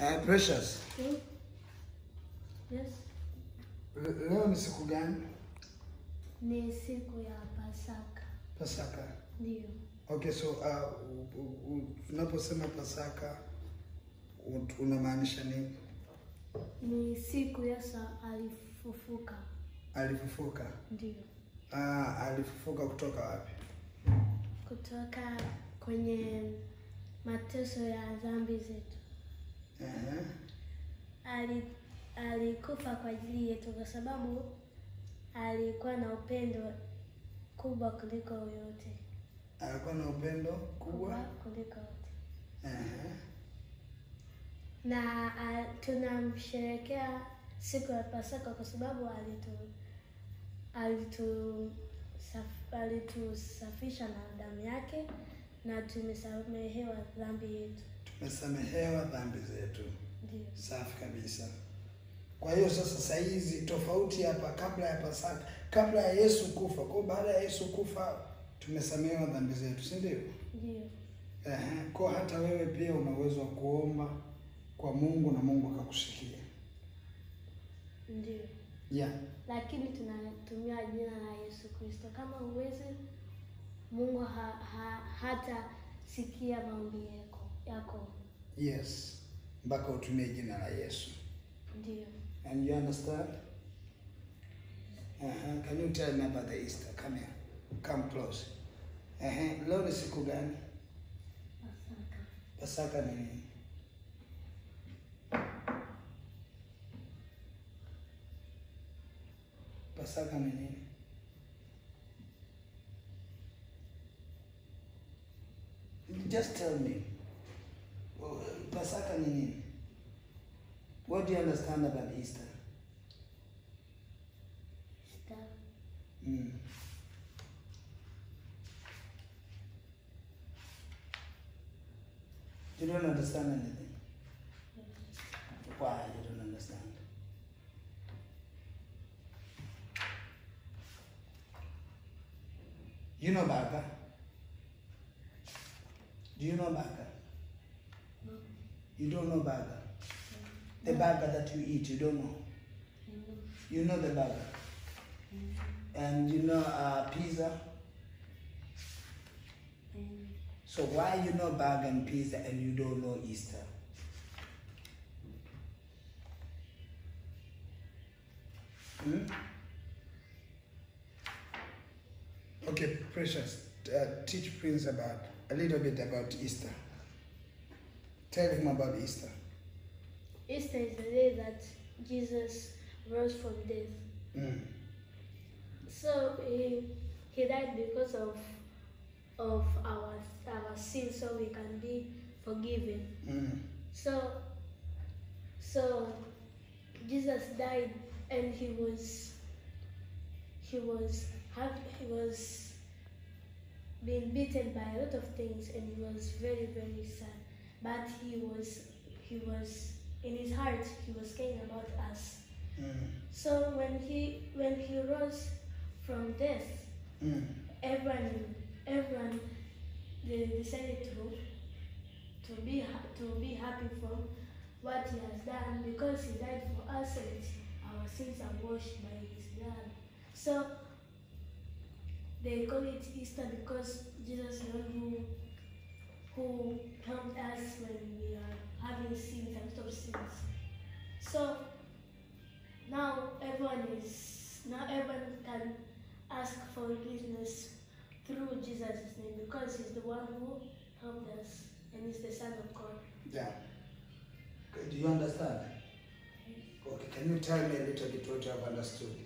Uh, Precious, Hmm? Yes. leo ni siku gani? Ni siku ya Pasaka. Pasaka. Ndio. Okay, so uh, unaposema Pasaka unamaanisha nini? Ni siku Yesu alifufuka. Alifufuka. Ndio. Ah, alifufuka kutoka wapi? Kutoka kwenye mateso ya dhambi zetu. Ali alikufa kwa ajili yetu kwa sababu alikuwa na upendo kubwa kuliko yote. Alikuwa na upendo kubwa. kuliko yote. Ehe. na tunamsherekea siku ya Pasaka kwa sababu alitu alitu saf, alitusafisha na damu yake na tumesamehewa dhambi yetu. Tumesamehewa dhambi zetu. Ndiyo. Safi kabisa. Kwa hiyo sasa, saa hizi tofauti hapa, kabla ya Pasaka, kabla ya Yesu kufa, kwa baada ya Yesu kufa tumesamehewa dhambi zetu, si ndio? Ndiyo. Eh, kwa hata wewe pia una uwezo wa kuomba kwa Mungu na Mungu akakusikia. Ndiyo. Yeah. lakini tunatumia jina la Yesu Kristo. Kama uwezi, Mungu ha, ha, hata sikia maombi yako yako. Yes. Mpaka utumie jina la Yesu. Ndio, And you understand? Uh-huh. Can you tell me about the Easter? Come here. Come close. Uh-huh. Leo ni siku gani? Pasaka. Pasaka ni nini? Pasaka ni nini? Just tell me. Oh, Pasaka ni nini? What do you understand about Easter? Easter. Mm. You don't understand anything. Why you don't understand? You know burger? Do you know burger? No, You don't know burger. The burger that you eat, you don't know. Know. You know the burger. And you know uh, pizza. So why you know burger and pizza and you don't know Easter? Hmm? Okay, precious. Uh, teach Prince about a little bit about Easter. Tell him about Easter. Easter is the day that Jesus rose from death. Mm. So he, he died because of of our our sins, so we can be forgiven. Mm. So so Jesus died, and he was he was he was being beaten by a lot of things, and he was very very sad. But he was he was in his heart he was caring about us. Mm. So when he when he rose from death, Mm. everyone everyone they decided to to be to be happy from what he has done because he died for us and our sins are washed by his blood. So they call it Easter because Jesus is the one who who helped us when we are having sins and stop sins. So now everyone is now everyone can ask for forgiveness through Jesus' name because he's the one who helped us and he's the Son of God. Yeah. Do you understand? Okay, can you tell me a little bit what you have understood?